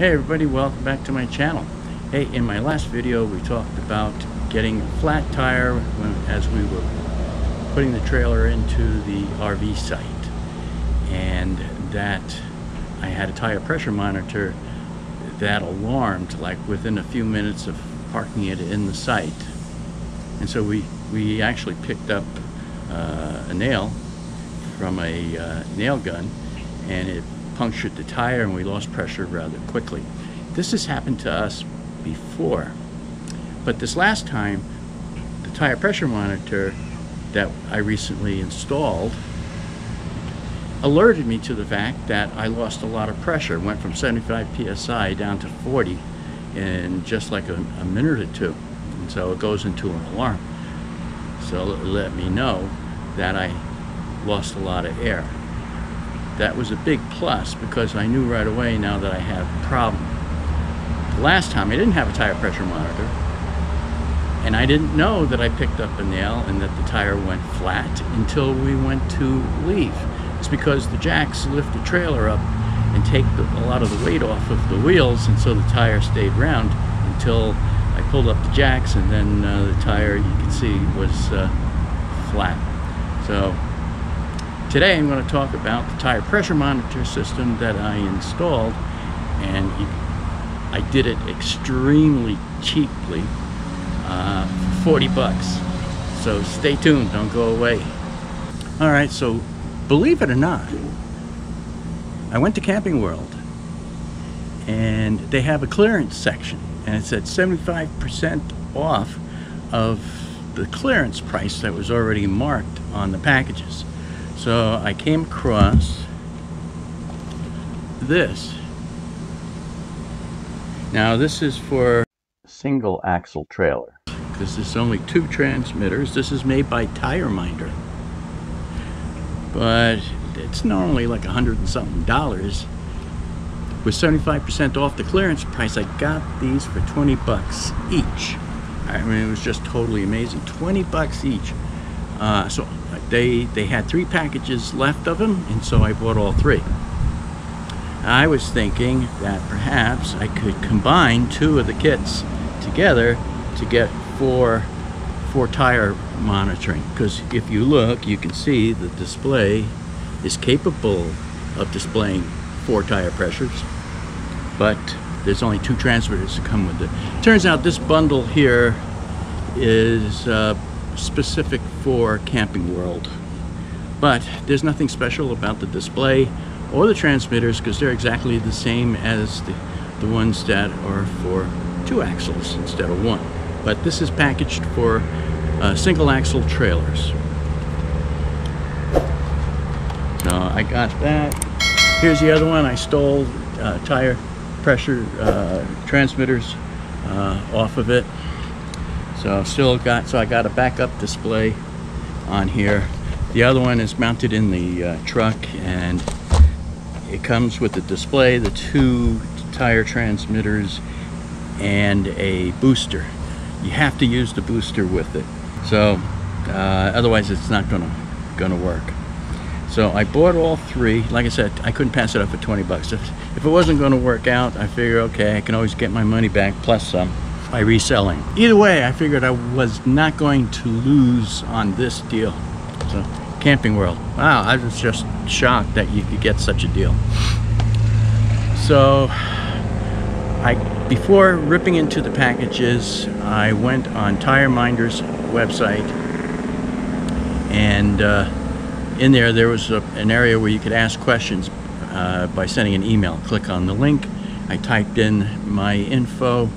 Hey everybody, welcome back to my channel. Hey, in my last video we talked about getting a flat tire when, as we were putting the trailer into the RV site and that I had a tire pressure monitor that alarmed like within a few minutes of parking it in the site and so we we actually picked up uh, a nail from a uh, nail gun and it punctured the tire and we lost pressure rather quickly. This has happened to us before, but this last time, the tire pressure monitor that I recently installed alerted me to the fact that I lost a lot of pressure. Went from 75 psi down to 40 in just like a, a minute or two. And so it goes into an alarm. So it let me know that I lost a lot of air that was a big plus because I knew right away now that I had a problem. The last time I didn't have a tire pressure monitor and I didn't know that I picked up a nail and that the tire went flat until we went to leave. It's because the jacks lift the trailer up and take the, a lot of the weight off of the wheels and so the tire stayed round until I pulled up the jacks and then uh, the tire you can see was uh, flat. So Today I'm going to talk about the tire pressure monitor system that I installed and I did it extremely cheaply uh, for 40 bucks. So stay tuned, don't go away. Alright, so believe it or not, I went to Camping World and they have a clearance section and it said 75% off of the clearance price that was already marked on the packages. So I came across this. Now this is for single axle trailer. This is only two transmitters. This is made by Tire Minder. But it's normally like a hundred and something dollars. With 75% off the clearance price, I got these for 20 bucks each. I mean, it was just totally amazing. 20 bucks each. Uh, so they they had three packages left of them and so I bought all three. I was thinking that perhaps I could combine two of the kits together to get four four tire monitoring because if you look you can see the display is capable of displaying four tire pressures but there's only two transmitters to come with it. Turns out this bundle here is uh, specific for Camping World. But there's nothing special about the display or the transmitters because they're exactly the same as the, the ones that are for two axles instead of one. But this is packaged for uh, single axle trailers. So I got that. Here's the other one. I stole uh, tire pressure uh, transmitters uh, off of it. So still got, so I got a backup display on here. The other one is mounted in the uh, truck and it comes with the display, the two tire transmitters, and a booster. You have to use the booster with it. So uh, otherwise it's not gonna, gonna work. So I bought all three. Like I said, I couldn't pass it up for 20 bucks. If, if it wasn't gonna work out, I figure, okay, I can always get my money back plus some by reselling. Either way, I figured I was not going to lose on this deal. So, Camping World. Wow, I was just shocked that you could get such a deal. So, I before ripping into the packages, I went on Tire Minder's website and uh, in there there was a, an area where you could ask questions uh, by sending an email. Click on the link. I typed in my info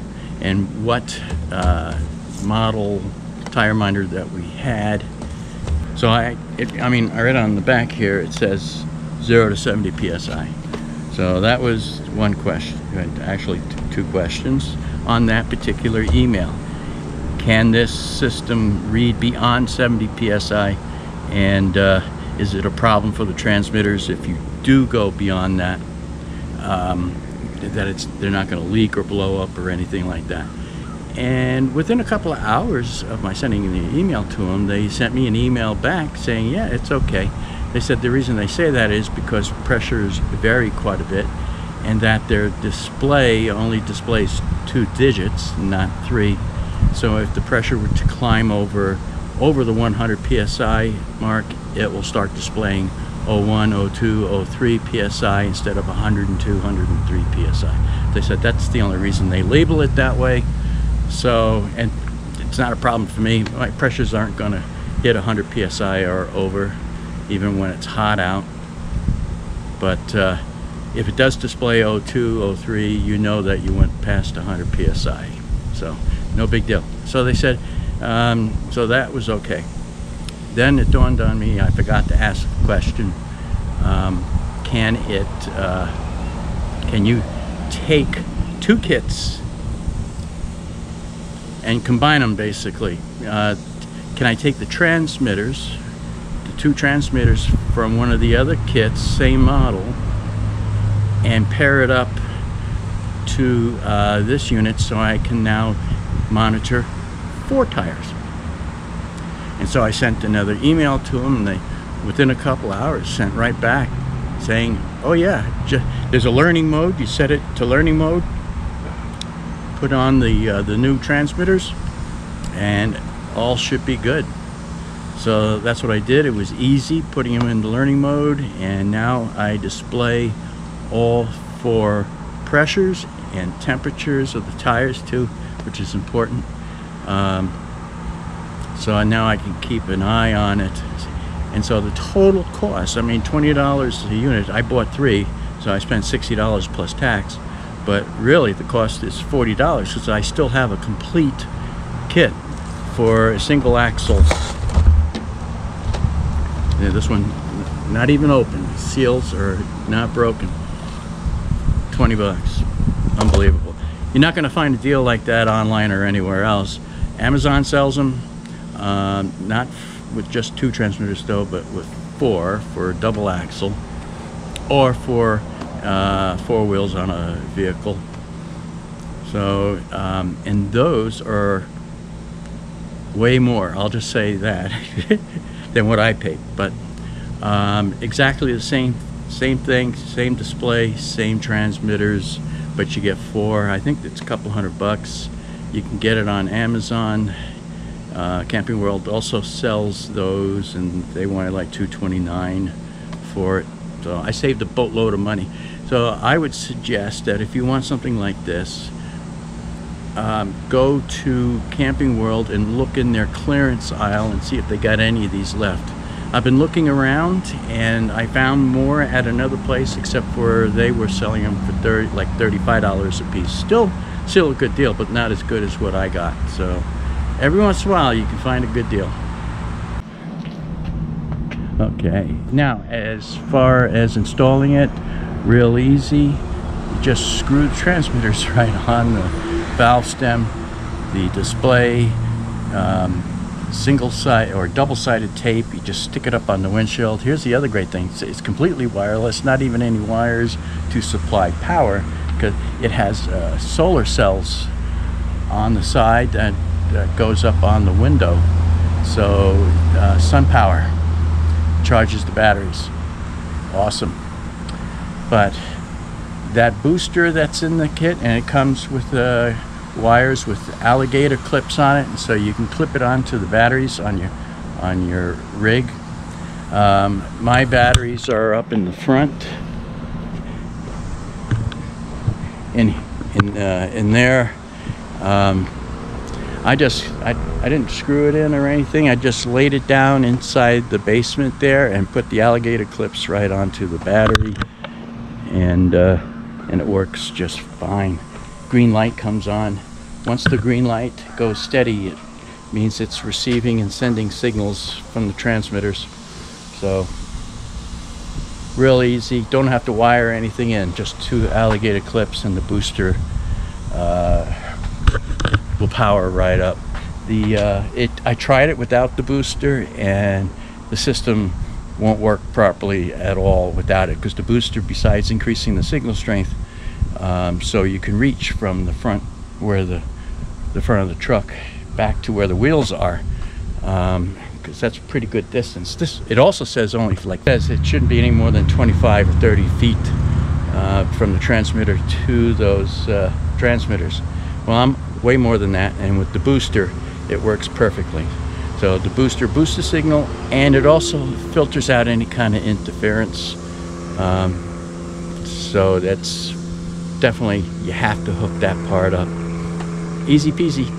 and what uh, model tire minder that we had. So I, it, I mean, I read on the back here, it says 0 to 70 PSI. So that was one question, actually two questions on that particular email. Can this system read beyond 70 PSI? And uh, is it a problem for the transmitters if you do go beyond that? Um, that it's they're not going to leak or blow up or anything like that. And within a couple of hours of my sending the email to them, they sent me an email back saying, yeah, it's okay. They said the reason they say that is because pressures vary quite a bit and that their display only displays two digits, not three. So if the pressure were to climb over over the 100 psi mark, it will start displaying 01, 02, 03 psi instead of 102, 103 psi. They said that's the only reason they label it that way. So, and it's not a problem for me. My pressures aren't going to hit 100 psi or over, even when it's hot out. But uh, if it does display 02, 03, you know that you went past 100 psi. So, no big deal. So they said, um, so that was okay. Then it dawned on me, I forgot to ask the question, um, can it, uh, can you take two kits and combine them basically? Uh, can I take the transmitters, the two transmitters from one of the other kits, same model, and pair it up to uh, this unit so I can now monitor four tires. And so I sent another email to them and they, within a couple hours, sent right back saying, oh yeah, there's a learning mode. You set it to learning mode, put on the, uh, the new transmitters, and all should be good. So that's what I did. It was easy putting them into learning mode, and now I display all four pressures and temperatures of the tires too, which is important. Um, so now I can keep an eye on it. And so the total cost, I mean, $20 a unit, I bought three, so I spent $60 plus tax. But really the cost is $40 because I still have a complete kit for a single axle. Yeah, this one not even open. Seals are not broken. 20 bucks. Unbelievable. You're not going to find a deal like that online or anywhere else. Amazon sells them, um, not with just two transmitters though, but with four for double axle or for uh, four wheels on a vehicle. So, um, and those are way more, I'll just say that, than what I paid. But um, exactly the same, same thing, same display, same transmitters, but you get four. I think it's a couple hundred bucks. You can get it on Amazon. Uh, Camping World also sells those, and they wanted like 229 for it. So I saved a boatload of money. So I would suggest that if you want something like this, um, go to Camping World and look in their clearance aisle and see if they got any of these left. I've been looking around and I found more at another place except for they were selling them for 30, like $35 a piece. Still, still a good deal, but not as good as what I got. So every once in a while you can find a good deal. Okay, now as far as installing it, real easy. Just screw the transmitters right on the valve stem, the display, um, single side or double sided tape. You just stick it up on the windshield. Here's the other great thing it's completely wireless, not even any wires to supply power because it has uh, solar cells on the side that, that goes up on the window. So, uh, sun power charges the batteries. Awesome. But that booster that's in the kit and it comes with uh, wires with alligator clips on it and so you can clip it onto the batteries on your on your rig um, my batteries are up in the front in in uh, in there um, I just I, I didn't screw it in or anything I just laid it down inside the basement there and put the alligator clips right onto the battery and uh, and it works just fine. Green light comes on. Once the green light goes steady, it means it's receiving and sending signals from the transmitters. So real easy. Don't have to wire anything in. Just two alligator clips and the booster uh, will power right up. The uh, it I tried it without the booster and the system won't work properly at all without it because the booster besides increasing the signal strength um, so you can reach from the front where the the front of the truck back to where the wheels are because um, that's a pretty good distance this it also says only like this it shouldn't be any more than 25 or 30 feet uh, from the transmitter to those uh, transmitters. Well, I'm way more than that, and with the booster, it works perfectly. So the booster boosts the signal, and it also filters out any kind of interference. Um, so that's definitely, you have to hook that part up. Easy peasy.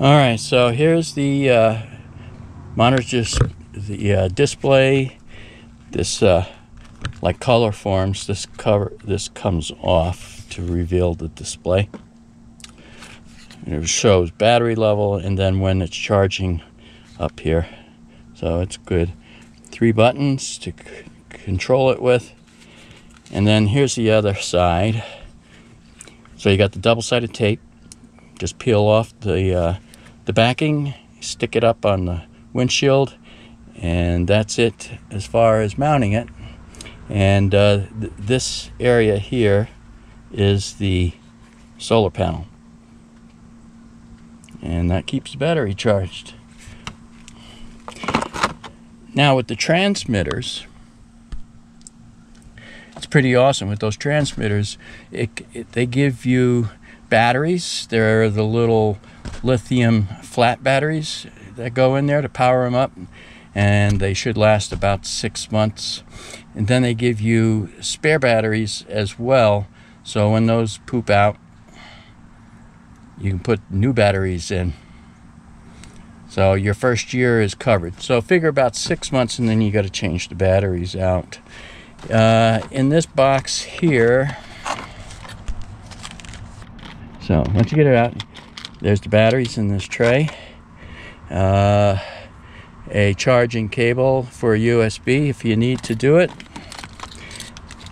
All right, so here's the uh, monitor, just the uh, display, this uh, like color forms, this cover, this comes off to reveal the display. It shows battery level and then when it's charging up here. So it's good. Three buttons to control it with. And then here's the other side. So you got the double-sided tape. Just peel off the uh, the backing, stick it up on the windshield, and that's it as far as mounting it. And uh, th this area here is the solar panel. And that keeps the battery charged. Now with the transmitters, it's pretty awesome. With those transmitters, it, it, they give you batteries. They're the little lithium flat batteries that go in there to power them up and they should last about six months. And then they give you spare batteries as well. So when those poop out, you can put new batteries in. So your first year is covered. So figure about six months and then you got to change the batteries out. Uh, in this box here, so once you get it out, there's the batteries in this tray. Uh, a charging cable for USB if you need to do it.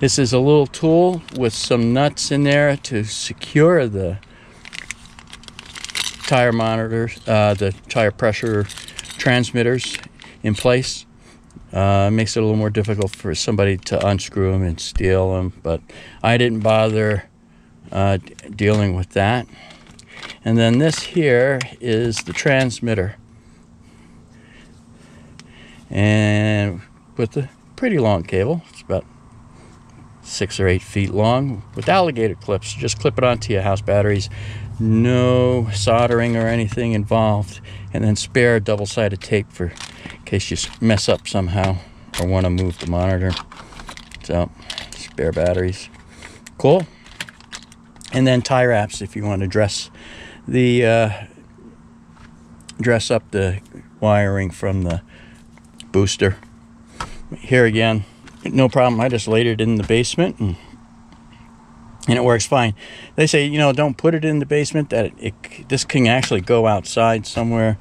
This is a little tool with some nuts in there to secure the tire monitors, uh, the tire pressure transmitters in place. Uh, makes it a little more difficult for somebody to unscrew them and steal them, but I didn't bother uh, dealing with that. And then this here is the transmitter and with a pretty long cable it's about six or eight feet long with alligator clips just clip it onto your house batteries no soldering or anything involved and then spare double-sided tape for in case you mess up somehow or want to move the monitor so spare batteries cool and then tie wraps if you want to dress the uh, dress up the wiring from the booster. Here again, no problem. I just laid it in the basement and and it works fine. They say, you know, don't put it in the basement. That it, it this can actually go outside somewhere.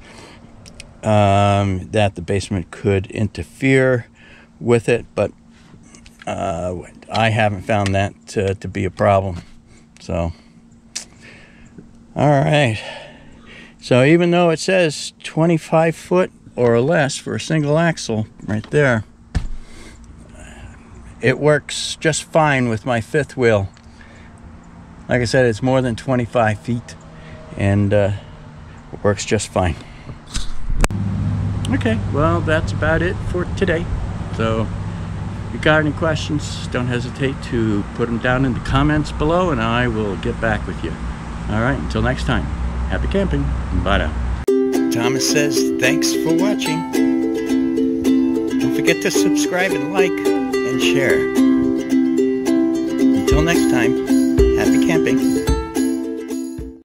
Um, that the basement could interfere with it, but uh, I haven't found that to, to be a problem. So, all right. So even though it says 25 foot or less for a single axle right there. It works just fine with my fifth wheel. Like I said, it's more than 25 feet and uh, works just fine. Okay, well, that's about it for today. So, if you got any questions, don't hesitate to put them down in the comments below and I will get back with you. All right, until next time, happy camping. Bye now. Thomas says, thanks for watching. Don't forget to subscribe and like and share. Until next time, happy camping.